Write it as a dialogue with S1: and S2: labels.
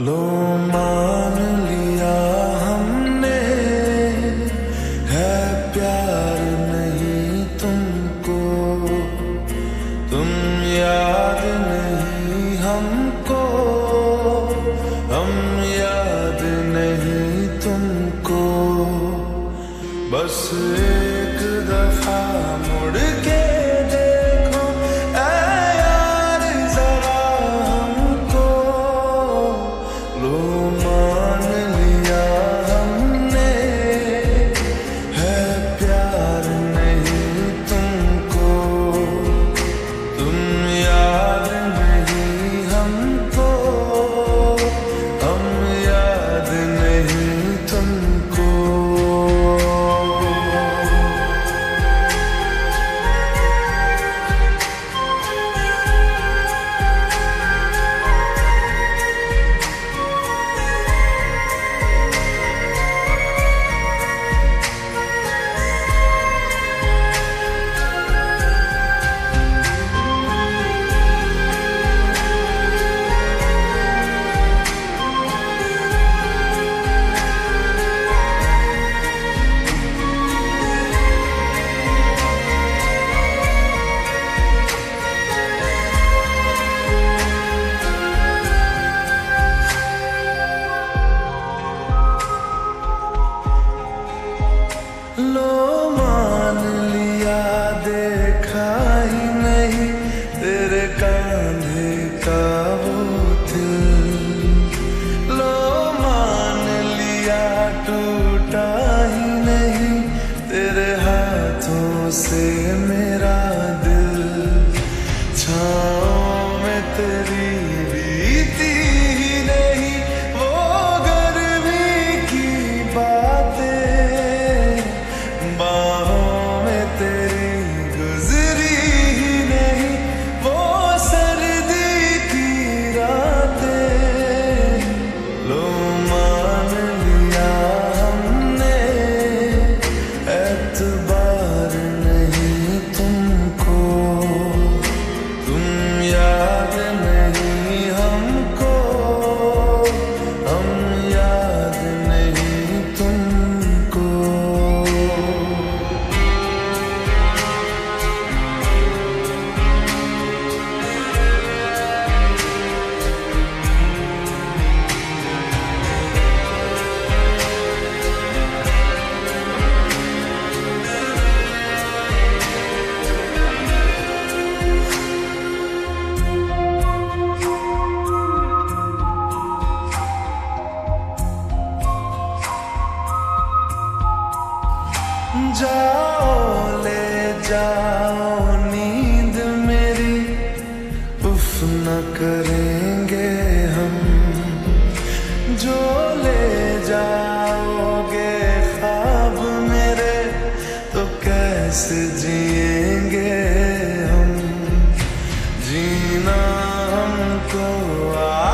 S1: लो मान लिया हमने, है प्यार नहीं तुमको। तुम याद नहीं हमको, हम याद नहीं तुमको। बस एक दफ़ा मुड़े जाओ, नींद मेरी उफ न करेंगे हम। जो ले जाओगे ख्वाब मेरे तो कैसे जिएँगे हम? जीना हमको आ